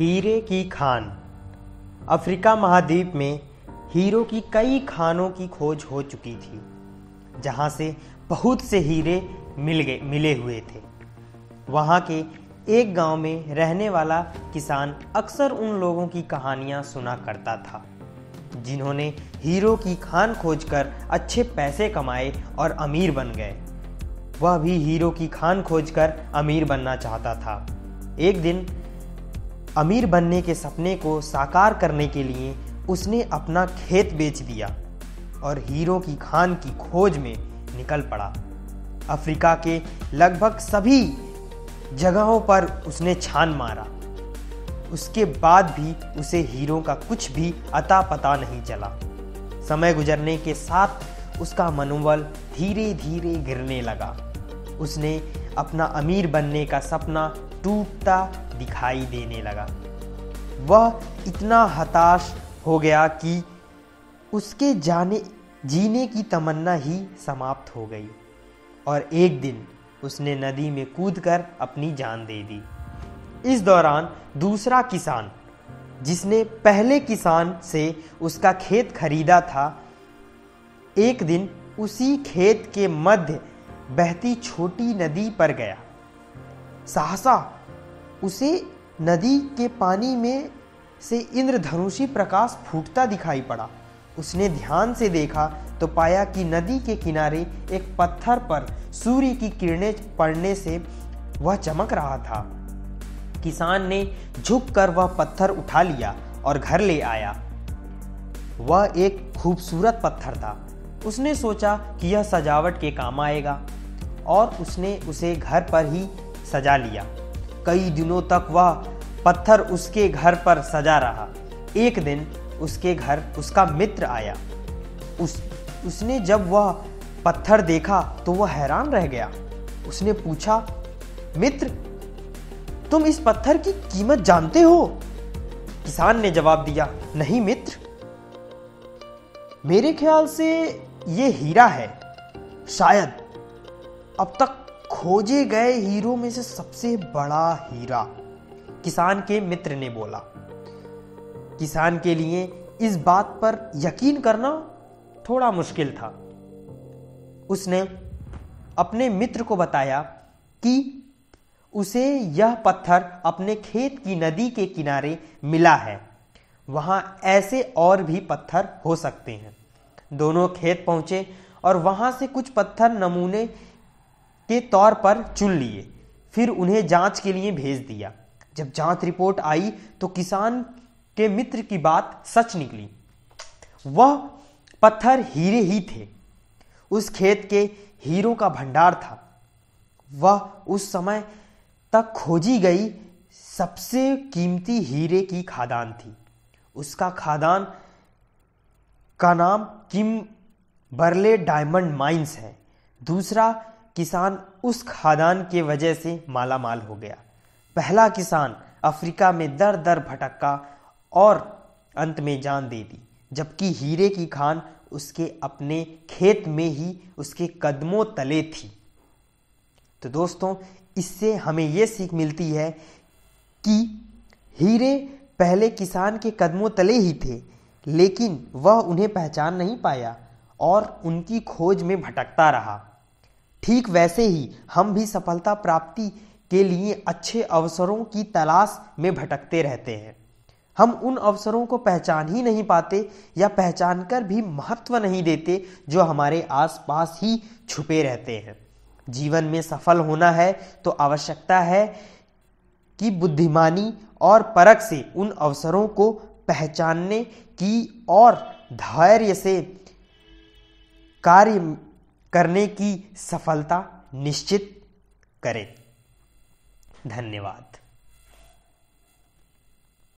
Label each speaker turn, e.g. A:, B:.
A: हीरे की खान। अफ्रीका महाद्वीप में हीरो की कई खानों की खोज हो चुकी थी, जहाँ से बहुत से हीरे मिल गए, मिले हुए थे। वहाँ के एक गाँव में रहने वाला किसान अक्सर उन लोगों की कहानियाँ सुना करता था, जिन्होंने हीरो की खान खोजकर अच्छे पैसे कमाए और अमीर बन गए। वह भी हीरो की खान खोजकर अमीर बनना चाहता था। एक दिन अमीर बनने के सपने को साकार करने के लिए उसने अपना खेत बेच दिया और हीरो की खान की खोज में निकल पड़ा। अफ्रीका के लगभग सभी जगहों पर उसने छान मारा। उसके बाद भी उसे हीरो का कुछ भी अता पता नहीं चला। समय गुजरने के साथ उसका मनोबल धीरे धीरे गिरने लगा। उसने अपना अमीर बनने का सपना टूटता दिखाई देने लगा। वह इतना हताश हो गया कि उसके जाने, जीने की तमन्ना ही समाप्त हो गई। और एक दिन उसने नदी में कूदकर अपनी जान दे दी। इस दौरान दूसरा किसान, जिसने पहले किसान से उसका खेत खरीदा था, एक दिन उसी खेत के मध्य बहती छोटी नदी पर गया। सहसा उसे नदी के पानी में से इंद्रधनुषी प्रकाश फूटता दिखाई पड़ा। उसने ध्यान से देखा तो पाया कि नदी के किनारे एक पत्थर पर सूर्य की किरणें पड़ने से वह चमक रहा था। किसान ने झुककर वह पत्थर उठा लिया और घर ले आया। वह एक खूबसूरत पत्थर था। उसने सोचा कि यह सजावट के काम आएगा और उसने उसे घर पर ही सजा लिया। कई दिनों तक वह पत्थर उसके घर पर सजा रहा। एक दिन उसके घर उसका मित्र आया। उस, उसने जब वह पत्थर देखा तो वह हैरान रह गया। उसने पूछा, मित्र, तुम इस पत्थर की कीमत जानते हो? किसान ने जवाब दिया, नहीं मित्र। मेरे ख्याल से यह हीरा है। शायद अब तक खोजे गए हीरो में से सबसे बड़ा हीरा किसान के मित्र ने बोला, किसान के लिए इस बात पर यकीन करना थोड़ा मुश्किल था। उसने अपने मित्र को बताया कि उसे यह पत्थर अपने खेत की नदी के किनारे मिला है। वहाँ ऐसे और भी पत्थर हो सकते हैं। दोनों खेत पहुँचे और वहाँ से कुछ पत्थर नमूने के तौर पर चुन लिए, फिर उन्हें जाँच के लिए भेज दिया। जब जाँच रिपोर्ट आई तो किसान के मित्र की बात सच निकली। वह पत्थर हीरे ही थे। उस खेत के हीरो का भंडार था। वह उस समय तक खोजी गई सबसे कीमती हीरे की खादान थी। उसका खादान का नाम किम बर्ले डायमंड माइंस है। दूसरा किसान उस खादान के वजह से माला माल हो गया। पहला किसान अफ्रीका में दर दर भटका और अंत में जान दे दी, जबकि हीरे की खान उसके अपने खेत में ही उसके कदमों तले थी। तो दोस्तों, इससे हमें यह सीख मिलती है कि हीरे पहले किसान के कदमों तले ही थे, लेकिन वह उन्हें पहचान नहीं पाया और उनकी खोज में भटकता रहा। ठीक वैसे ही हम भी सफलता प्राप्ति के लिए अच्छे अवसरों की तलाश में भटकते रहते हैं। हम उन अवसरों को पहचान ही नहीं पाते या पहचान कर भी महत्व नहीं देते जो हमारे आसपास ही छुपे रहते हैं। जीवन में सफल होना है तो आवश्यकता है कि बुद्धिमानी और परख से उन अवसरों को पहचानने की और धैर्य से कार्य करने की सफलता निश्चित करें। धन्यवाद।